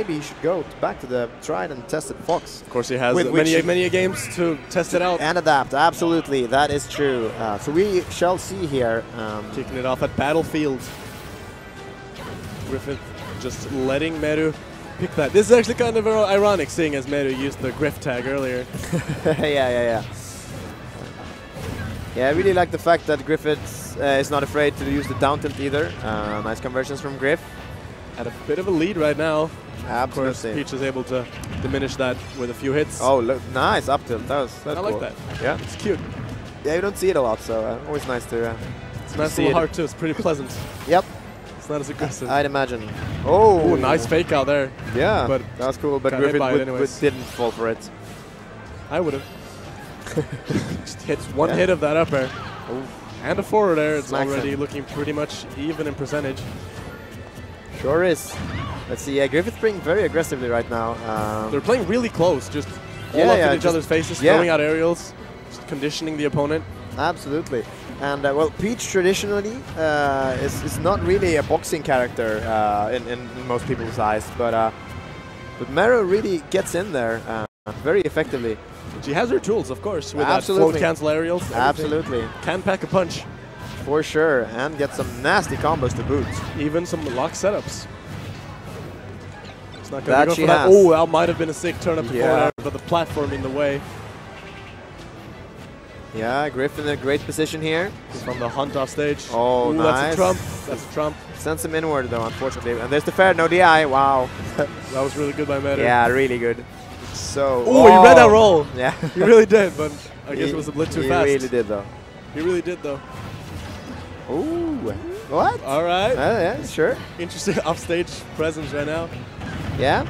maybe he should go back to the tried and tested Fox. Of course, he has With many many games to test it out. And adapt, absolutely, that is true. Uh, so we shall see here. Um, Kicking it off at Battlefield. Griffith just letting Meru pick that. This is actually kind of ironic, seeing as Meru used the Griff tag earlier. yeah, yeah, yeah. Yeah, I really like the fact that Griffith uh, is not afraid to use the down tilt either. Uh, nice conversions from Griff. At a bit of a lead right now. Of course, Absolutely. Peach is able to diminish that with a few hits. Oh, look, nice up tilt. That was that's I like that. Yeah, It's cute. yeah, you don't see it a lot, so uh, always nice to. Uh, It's nice see little heart too. It's pretty pleasant. yep, It's not as aggressive. I'd imagine. Oh, Oh, nice fake out there. Yeah, but that was cool. But got hit Griffith by it would, would, didn't fall for it. I would have. Just hits one Yeah. hit of that up air. And a forward air. It's Smacks already him. looking pretty much even in percentage. Sure is. Let's see. Yeah, Griffith playing very aggressively right now. Um, They're playing really close, just all Yeah, up yeah, in each other's faces, yeah. throwing out aerials, just conditioning the opponent. Absolutely. And uh, well, Peach traditionally uh, is, is not really a boxing character uh, in, in, in most people's eyes, but uh, but Meru really gets in there uh, very effectively. She has her tools, of course, with Absolutely. that float cancel aerials. Absolutely, Can pack a punch. For sure, and get some nasty combos to boot. Even some lock setups. It's not That going to go for that. has. Oh, that might have been a sick turn up to Yeah. air, but the platform in the way Yeah, Griff in a great position here. from the hunt off stage. Oh, Ooh, nice. That's a trump. That's a trump. Sends him inward though, unfortunately. And there's the fair, no DI. Wow. That was really good by Meta. yeah, really good. So. Oh, he read that oh. roll. Yeah. He really did, but I guess He- it was a bit too he fast. really did though. He really did, though. Ooh. What? All right. Uh, yeah, sure. Interesting offstage presence right now. Yeah.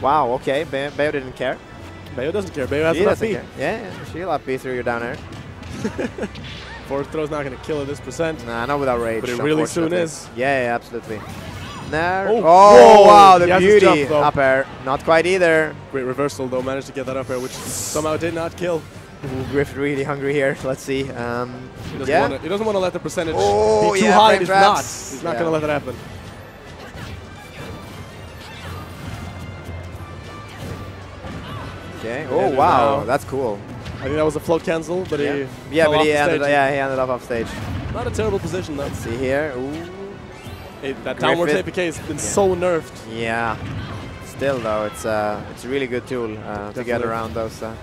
Wow. Okay. Ba- Bayo didn't care. Bayo doesn't care. Bayo has He an doesn't FP. care. Yeah, yeah, she'll up B through your down there. Forward throw's not going to kill at this percent. Nah, not without rage. But it really soon is. Yeah, yeah, absolutely. There. Oh, Oh, wow, the He beauty jump, up air. Not quite either. Great reversal, though. Managed to get that up air, which somehow did not kill. Griff really hungry here. Let's see. Um, He doesn't yeah. wanna- he doesn't want to let the percentage Oh, be too yeah, high. He's not. He's not Yeah. going to let that happen. Okay. Oh, wow. now- That's cool. I think that was a float cancel, but Yeah, he yeah but he ended, stage. yeah, he ended up off stage. Not a terrible position, though. Let's see here. Ooh. It, that downward Griffith. ABK has been so nerfed. Yeah. Still though, it's uh, it's a really good tool uh, to get around those. Uh,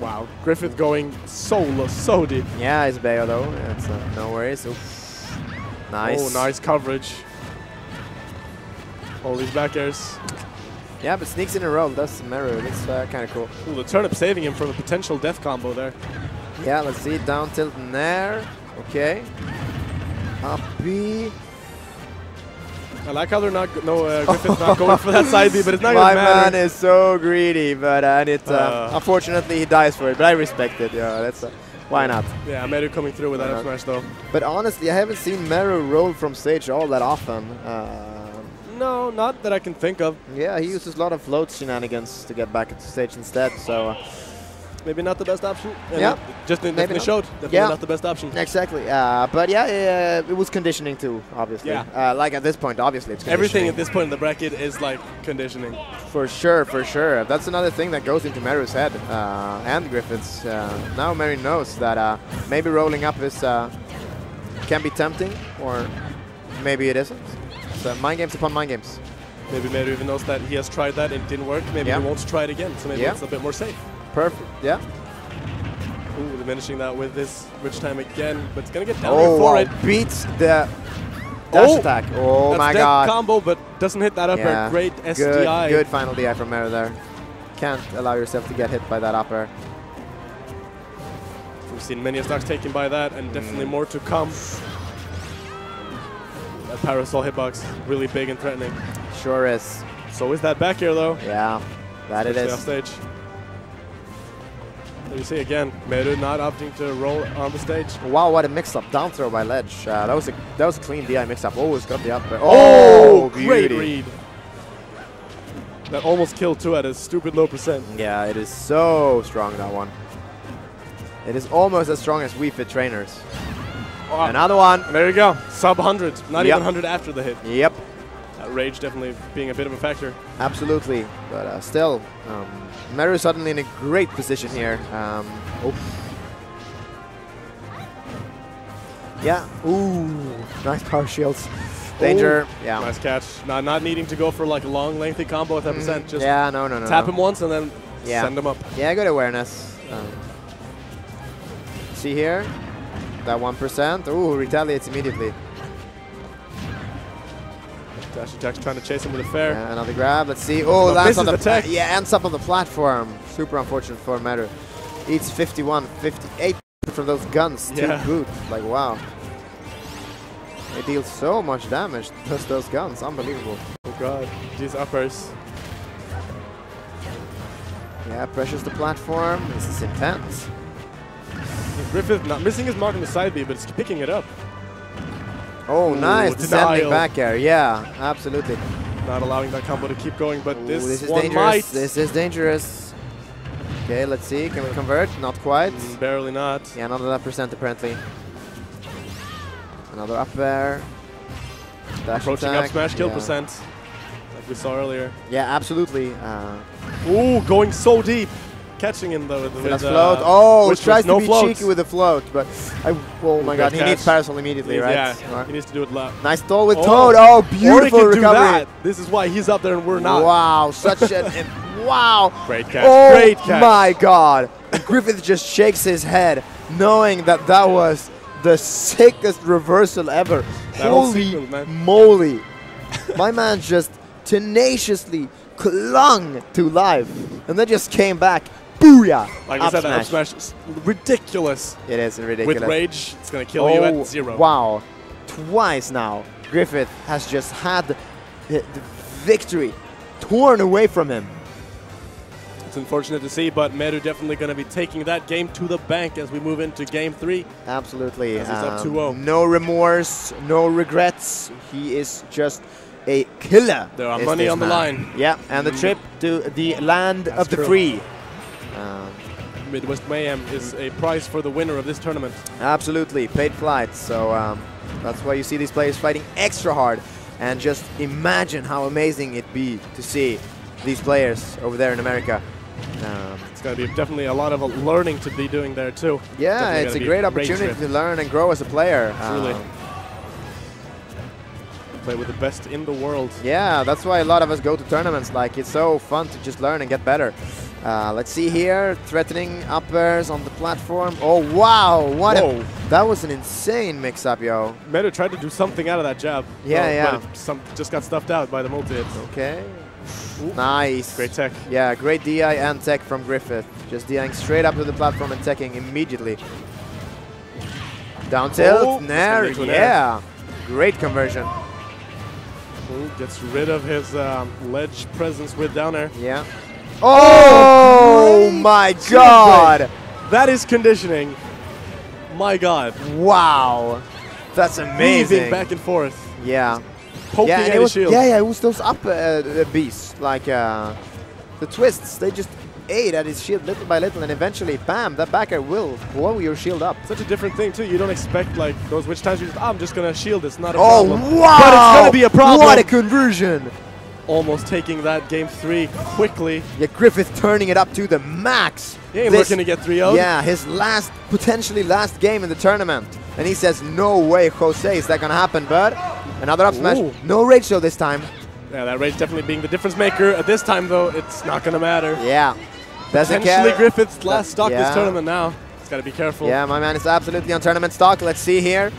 Wow. Griffith going so low, so deep. yeah, it's Bayo though. It's uh, no worries. Oof. Nice. Oh, nice coverage. All these back airs. Yeah, but sneaks in a roll. That's Meru. That's uh, kind of cool. Ooh, the turnip saving him from a potential death combo there. Yeah, let's see. Down tilt there. Okay. Up B. I like how they're not no uh, Griffith's not going for that side B, but it's not My gonna matter. man is so greedy, but uh, and it, uh, Uh. unfortunately he dies for it. But I respect it. Yeah, that's uh, why not. Yeah, Meru coming through with that Why up smash though. But honestly, I haven't seen Meru roll from stage all that often. Uh, No, not that I can think of. yeah, he uses a lot of float shenanigans to get back into stage instead. So uh, Maybe not the best option. And Yeah. just definitely not. showed. Definitely Yeah. not the best option. exactly. Uh, but yeah, uh, it was conditioning too, obviously. Yeah. Uh, like at this point, obviously it's Everything at this point in the bracket is like conditioning. For sure, for sure. That's another thing that goes into Meru's head uh, and Griffith's. Uh, now Meru knows that uh, maybe rolling up is uh, can be tempting, or maybe it isn't. So mind games upon mind games. Maybe Meru even knows that he has tried that and it didn't work. Maybe Yeah. he wants to try it again, so maybe Yeah. it's a bit more safe. Perfect. Yeah. Ooh, diminishing that with this witch time again, but it's gonna get down Oh, for wow. it. beats the dash Oh! attack. Oh That's my god. combo, but doesn't hit that upper. Yeah. Great SDI. good good final DI from Meru there. Can't allow yourself to get hit by that upper. We've seen many stocks taken by that, and definitely Mm. more to come. That parasol hitbox really big and threatening. Sure is. So is that back here though. Yeah, that it especially is. off stage. There you see again, Meru not opting to roll on the stage. Wow, what a mix-up. Down throw by Ledge. Uh, that was a that was a clean DI mix-up. Oh, it's got the up upper. Oh, great beauty. read. That almost killed two at a stupid low percent. Yeah, it is so strong, that one. It is almost as strong as Wii Fit trainers. Oh, Another one. there you go, sub 100, not Yep. even 100 after the hit. Yep. That rage definitely being a bit of a factor. Absolutely, but uh, still, um, Meru is suddenly in a great position here. Um, oh. Yeah, ooh, nice power shields. Danger, yeah. Nice catch. Not not needing to go for like a long, lengthy combo with that Mm, percent. Just yeah, no, no, no. tap no. him once and then Yeah. send him up. Yeah, good awareness. Um, see here, that 1%. Ooh, retaliates immediately. Dash attack's trying to chase him with a fair. Yeah, another grab. Let's see. Oh, lands on the the tech. yeah, ends up on the platform. Super unfortunate for Meru. Eats 51, 58 from those guns Yeah. boot. Like wow. They deal so much damage. Just those guns, unbelievable. Oh god, these uppers. Yeah, pressures the platform. This is intense. Griffith not missing his mark on the side B, but it's picking it up. Oh, Ooh, nice descending denial. back air. Yeah, absolutely. Not allowing that combo to keep going, but Ooh, this, this is one dangerous. might. This is dangerous. Okay, let's see. Can we convert? Not quite. Mm, Barely not. Yeah, not that percent apparently. Another up there. Dash Approaching attack. up smash kill yeah. percent, like we saw earlier. Yeah, absolutely. Uh, Ooh, going so deep. Catching him though with, with Finesse uh, float. Oh, with- tries with no to be floats. cheeky with the float, but I, oh my god, good he needs catch. parasol immediately, right? Yeah, Alright. he needs to do it loud. Nice stall with Oh. Toad. Oh, beautiful can do recovery. that. This is why he's up there and we're not. Wow, such an wow. Great catch. Oh Great catch. my god. Griffith just shakes his head, knowing that that was the sickest reversal ever. That Holy sequence, man. moly. my man just tenaciously clung to life and then just came back. Booyah! Like I said, that up smash. smash is ridiculous. It is ridiculous. With rage, it's gonna kill you Oh, at zero. Wow. Twice now, Griffith has just had the, the victory torn away from him. It's unfortunate to see, but Meru definitely gonna be taking that game to the bank as we move into game three. Absolutely. As he's up Um, 2-0. no remorse, no regrets. He is just a killer. There are money this on the line. Yeah, and the trip to the land That's of the true. free. Um, Midwest Mayhem is a prize for the winner of this tournament. absolutely, paid flights. So um, that's why you see these players fighting extra hard. And just imagine how amazing it'd be to see these players over there in America. Um, It's gonna be definitely a lot of learning to be doing there too. yeah, Definitely it's a great opportunity to learn and grow as a player. Truly. Um, Play with the best in the world. Yeah, that's why a lot of us go to tournaments. Like, it's so fun to just learn and get better. Uh, let's see here, threatening uppers on the platform. Oh, wow, what Whoa. a, that was an insane mix-up, yo. Meta tried to do something out of that jab. Yeah, yeah. but some just got stuffed out by the multi hits. Okay. Nice. Great tech. Yeah, great DI and tech from Griffith. Just DIing straight up to the platform and teching immediately. Down tilt, Oh, nair, it's gonna be to an yeah. Great conversion. Ooh, gets rid of his um, ledge presence with down air. Yeah. Oh, great my god. That is conditioning. My God. Wow. That's amazing. Weaving back and forth. Yeah. Poking yeah, at it was, shield. yeah, yeah, it was those up uh, beasts, like uh, the twists. They just ate at his shield little by little, and eventually, bam, that backer will blow your shield up. Such a different thing too. You don't expect like those which times you just, "Ah, I'm just gonna shield. It's not a Oh, problem. wow! But it's gonna be a problem. What a conversion! Almost taking that game three quickly. Yeah, Griffith turning it up to the max. He ain't This- looking to get 3-0. Yeah, his last, potentially last game in the tournament. And he says, no way, Jose, is that gonna happen? But another up smash. Ooh. No rage show this time. Yeah, that rage definitely being the difference maker. At this time though, it's not gonna matter. Yeah. Doesn't Potentially care. Griffith's last stock yeah. this tournament now. He's gotta be careful. Yeah, my man is absolutely on tournament stock. Let's see here.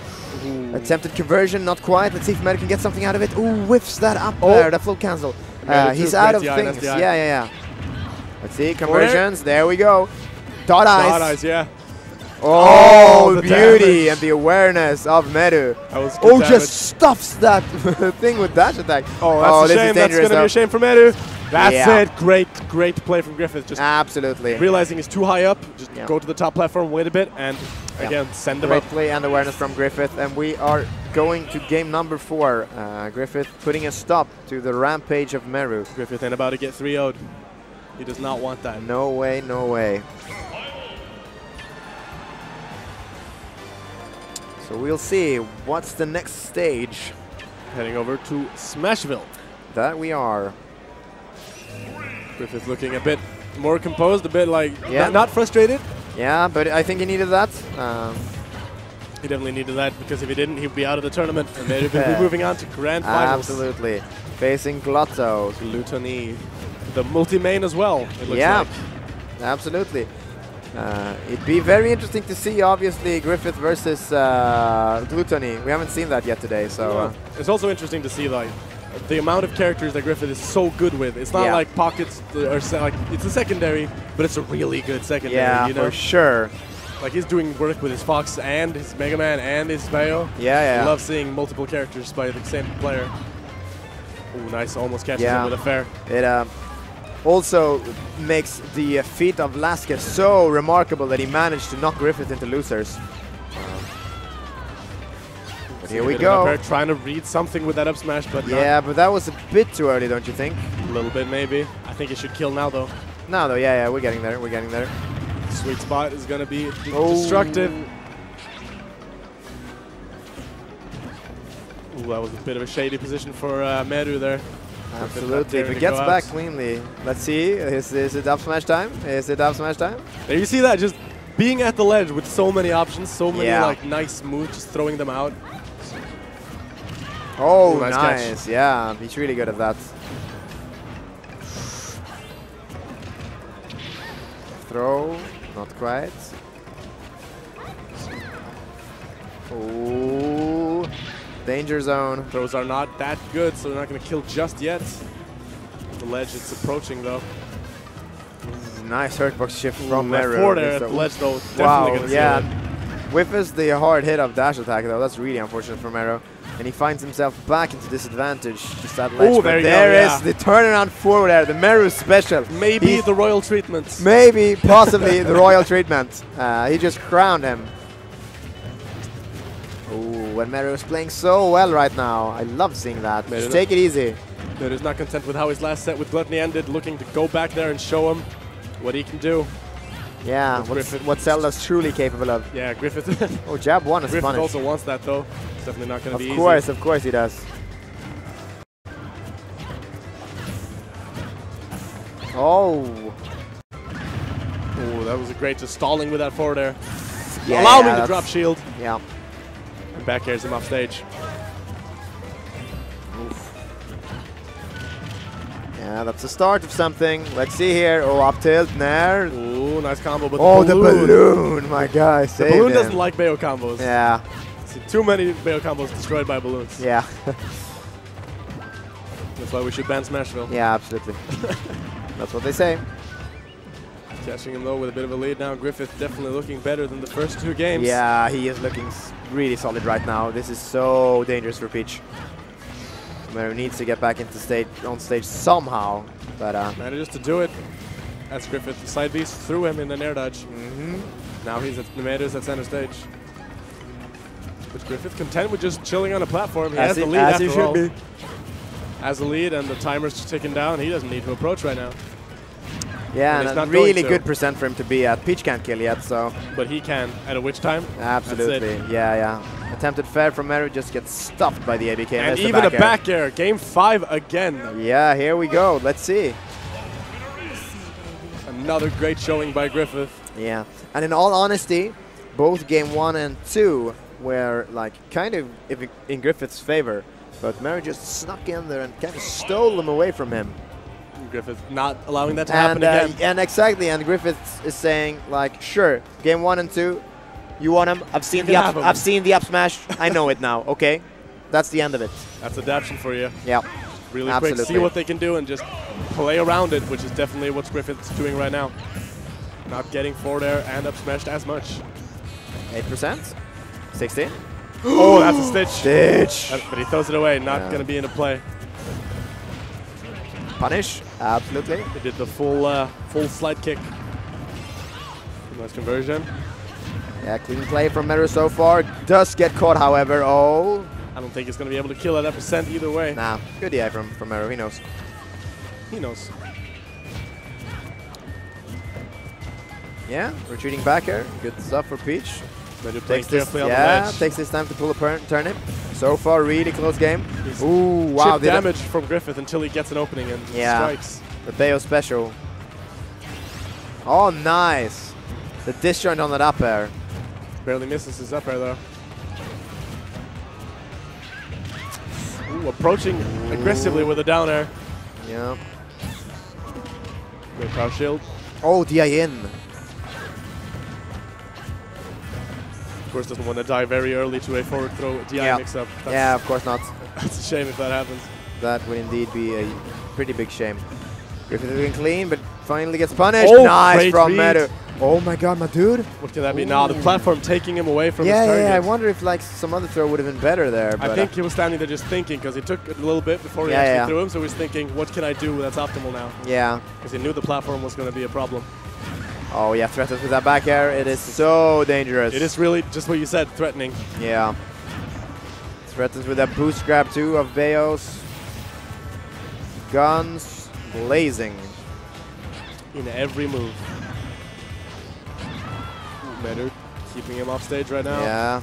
Ooh. Attempted conversion, not quite. Let's see if Meta can get something out of it. Ooh, whiffs that up Oh. there. The float cancel. Uh, he's out of things. Yeah, yeah, yeah. Let's see, conversions. There we go. Dot eyes. Dot eyes, yeah. Oh, Oh, the beauty damage. and the awareness of Meru. That was good Oh, damage. just stuffs that thing with dash attack. Oh, that's a this shame. That's dangerous. gonna be a shame for Meru. That's Yeah. it. Great, great play from Griffith. Just Absolutely. realizing he's too high up, just Yeah. go to the top platform, wait a bit, and Yeah. again send him Great up. play and awareness from Griffith, and we are going to game number four. Uh, Griffith putting a stop to the rampage of Meru. Griffith ain't about to get 3-0'd. He does not want that. No way, no way. So we'll see what's the next stage. Heading over to Smashville. That we are. Griffith looking a bit more composed, a bit like Yeah. not, frustrated. Yeah, but I think he needed that. Um, He definitely needed that because if he didn't, he'd be out of the tournament and they'd be moving on to grand finals. absolutely. Facing Glotto. Glutonny, the multi-main as well. It looks Yeah, like. absolutely. Uh, it'd be very interesting to see, obviously, Griffith versus uh, Glutonny. We haven't seen that yet today, so. Uh, It's also interesting to see like the amount of characters that Griffith is so good with. It's not Yeah. like pockets or like it's a secondary, but it's a really good secondary. yeah, you know, for sure. like he's doing work with his Fox and his Mega Man and his Bayo. Yeah, yeah. I love seeing multiple characters by the same player. Ooh, nice, almost catches Yeah. him with a fair. It um, also makes the feat of Lasket so remarkable that he managed to knock Griffith into losers. But here we Bit of a go. Trying to read something with that up smash, but not Yeah, but that was a bit too early, don't you think? a little bit maybe. I think it should kill now though. No, though, yeah, yeah, we're getting there, we're getting there. Sweet spot is gonna be d- Oh. destructive. Ooh, that was a bit of a shady position for uh, Meru there. Absolutely, if daring he gets back out. cleanly. Let's see, is, is it up smash time? Is it up smash time? There you see that, just being at the ledge with so many options, so many Yeah. like nice moves, just throwing them out. Oh, Ooh, nice nice, yeah, he's really good at that. Throw, not quite. Ooh, danger zone. Throws are not that good, so they're not going to kill just yet. The ledge it's approaching though. Nice hurtbox shift from Meru. forward air at the ledge though, definitely Wow, going to yeah. it. Whiffs the hard hit of dash attack though. That's really unfortunate for Meru. And he finds himself back into disadvantage. Just that ledge. Ooh, but there go, there is yeah. the turnaround forward air, the Meru special. Maybe He's- the royal treatment. Maybe, possibly the royal treatment. Uh, he just crowned him. And Meru is playing so well right now. I love seeing that. Meru Just take it easy. That is not content with how his last set with Glutonny ended, looking to go back there and show him what he can do. Yeah, That's what's, Griffith. what Zelda's truly capable of. Yeah, Griffith. Oh, jab one is Griffith punished. also wants that though. It's definitely not going to be. Of course, easy. of course he does. Oh, Oh, that was a great just stalling with that forward air. yeah, Allow yeah, me to drop shield. Yeah. And back airs him off stage. Yeah, that's the start of something. Let's see here. Oh, up tilt, nair. Ooh, nice combo, but Oh, the the balloon. balloon, my guy. The balloon him. doesn't like Bayo combos. Yeah, See, too many Bayo combos destroyed by balloons. yeah, That's why we should ban Smashville. yeah, absolutely. That's what they say. Catching him though with a bit of a lead now. Griffith definitely looking better than the first two games. Yeah, he is looking really solid right now. This is so dangerous for Peach. Meru needs to get back into stage on stage somehow, but uh, Manages to do it. As Griffith side beast threw him in an air dodge. mhm. Now he's at Nemetus at center stage. But Griffith content with just chilling on a platform. He As has he- the lead as after he should all. be. Has the lead and the timer's just ticking down. He doesn't need to approach right now. Yeah, and not a really good percent for him to be at. Peach can't kill yet, so But he can. At a witch time? absolutely, yeah, yeah. Attempted fair from Meru just gets stuffed by the ABK. And even a back air. Game five again. Yeah, here we go. Let's see. Another great showing by Griffith. Yeah, and in all honesty, both game one and two were like kind of in Griffith's favor, but Mary just snuck in there and kind of stole them away from him. Griffith not allowing that to happen And uh, again. and exactly, and Griffith is saying like, sure, game one and two, you want them. I've seen You the up, have 'em." I've seen the up smash. I know it now. Okay, that's the end of it. That's adaptation for you. Yeah, Really quick, see what they can do and just play around it, which is definitely what Griffith's doing right now. Not getting forward air and up smashed as much. eight percent, sixteen. Oh, that's a stitch. Stitch. But he throws it away, not Yeah. going to be into play. Punish. Absolutely. He did the full uh, full slide kick. Nice conversion. Yeah, clean play from Meru so far. Does get caught, however. Oh, I don't think he's going to be able to kill at that percent either way. nah. Good DI from, from Meru. He knows. He knows. Yeah, retreating back here. Good stuff for Peach. Meru playing Takes this, carefully on yeah, takes this time to pull a per- turnip. So far, really close game. He's Ooh, wow. Damage from Griffith until he gets an opening and Yeah. strikes. The Bayo special. Oh, nice. The disjoint on that up air. Barely misses his up air though. Ooh, approaching aggressively with a down air. Yeah. Great power shield. Oh, DI in. Course, doesn't want to die very early to a forward throw DI Yeah. mix up. Yeah, of course not. that's a shame if that happens. That would indeed be a pretty big shame. Griffith looking clean, but finally gets punished. Oh, nice from read. Meru. Oh my god, my dude. What can that be? Nah, the platform taking him away from yeah, his yeah, target. yeah, I wonder if like some other throw would have been better there. But I think he was standing there just thinking because he took a little bit before he Yeah, actually yeah. threw him. So he's thinking, what can I do that's optimal now? uh, yeah. Because he knew the platform was going to be a problem. Oh yeah, threatens with that back air. It is so dangerous. It is really just what you said, threatening. Yeah. Threatens with that boost grab too of Bayos. Guns blazing. in every move. Ooh, keeping him off stage right now. Yeah.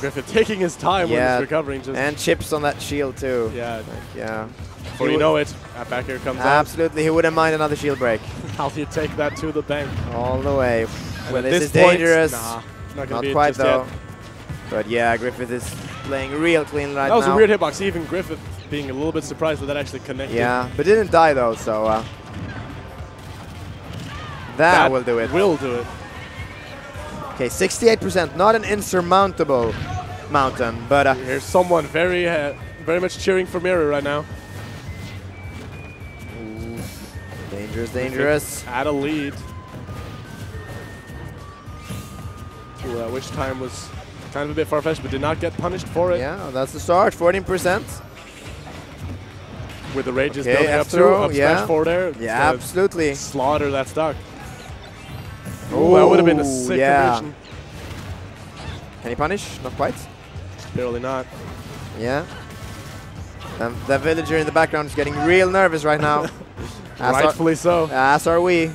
Griffith taking his time when Yeah. he's recovering. Just And chips on that shield too. yeah. Like, yeah. Before you know it, that back air comes out. Absolutely, he wouldn't mind another shield break. How do you take that to the bank? All the way. And Well, at this, is point, dangerous. Nah, not Not quite though. Yet. But yeah, Griffith is playing real clean right now. That was now. a weird hitbox. Even Griffith being a little bit surprised that that actually connected. Yeah, but didn't die though, so uh, that, will do it. Will do it. Okay, 68%, not an insurmountable mountain, but uh, Here's someone very, uh, very much cheering for Mirror right now. Dangerous, dangerous. At a lead. Uh, witch time was kind of a bit far-fetched, but did not get punished for it. Yeah, that's the start, 14%. With the rages Okay, building up F-throw, to up yeah. smash forward air. Yeah, absolutely. Slaughter that stock. Oh, that would have been a sick yeah. Can he punish? Not quite. Barely not. Yeah. Um, the villager in the background is getting real nervous right now. as, are, Rightfully so. Ah, as are we.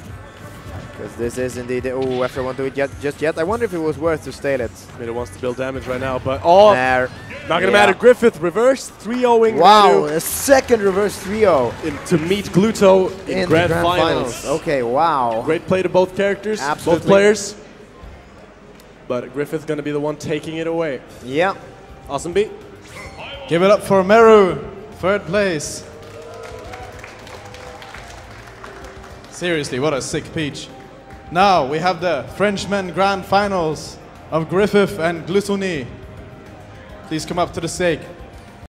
Because this is indeed. Oh, after won't do it yet, just yet. I wonder if it was worth to stale it. Mido wants to build damage right now, but oh, There. not gonna yeah. matter. Griffith reverse 3-0ing Wow, a second reverse 3-0 to meet Gluto in, in grand, the grand finals. finals. Okay, wow. Great play to both characters, Absolutely. both players. But Griffith's gonna be the one taking it away. Yeah. Awesome beat. Give it up for Meru, third place. Seriously, what a sick peach. Now we have the Frenchman Grand Finals of Griffith and Glutonny. Please come up to the stage.